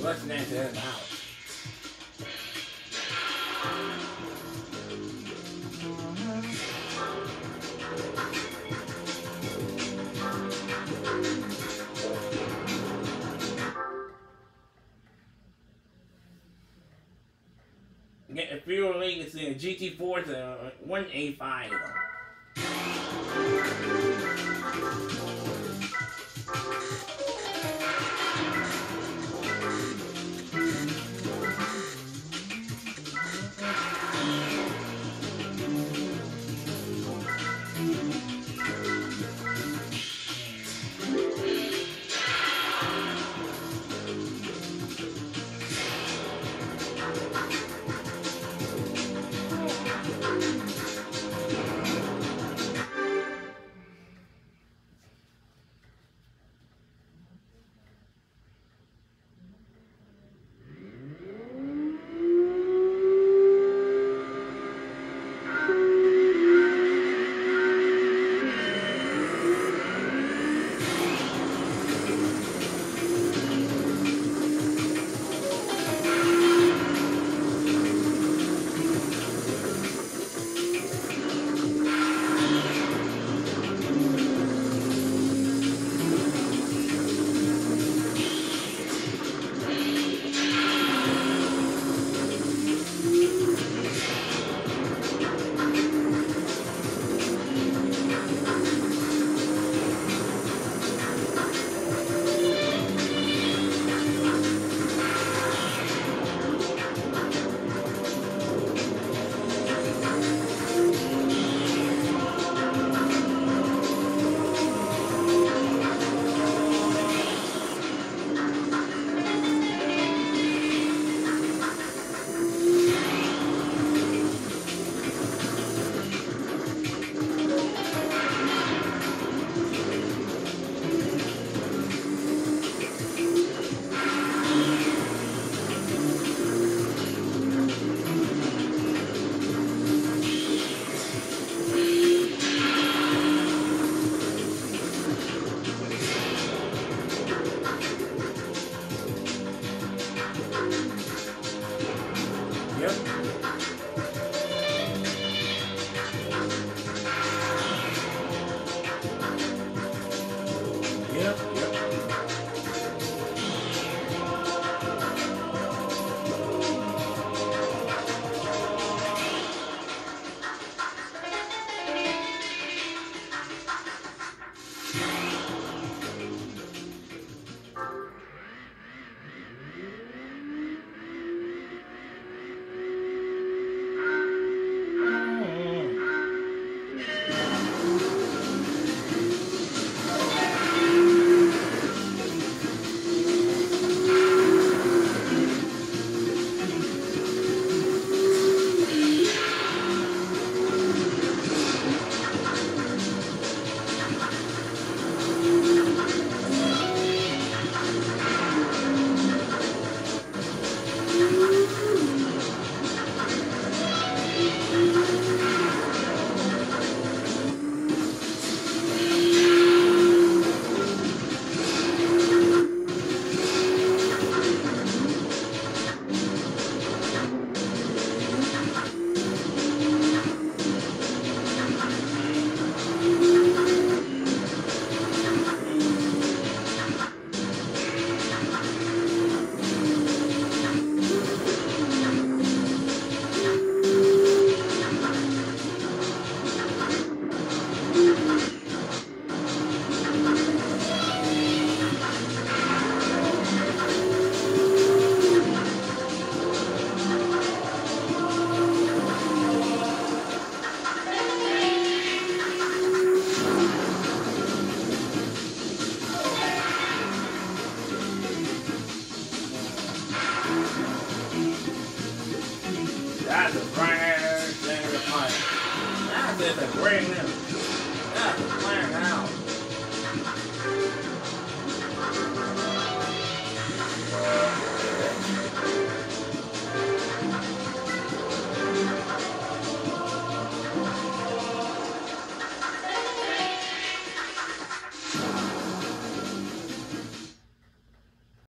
listening to him out. Get a few links in GT4 to 185. It's a great limit.